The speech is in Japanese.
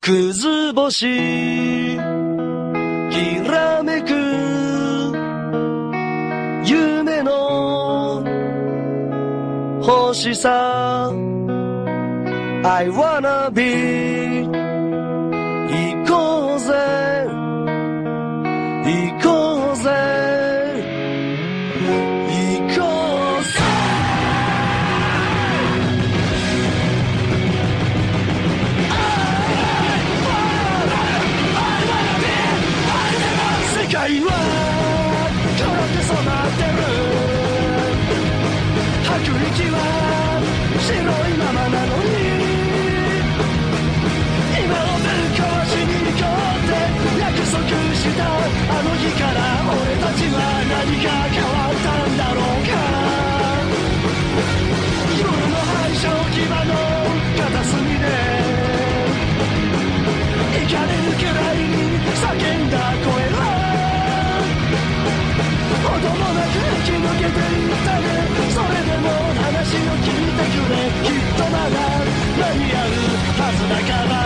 くず星。きらめく。夢の。星さ。I wanna be 白いままなのに今をぶっ壊しに行こうって約束したあの日から俺たちは何かはずだか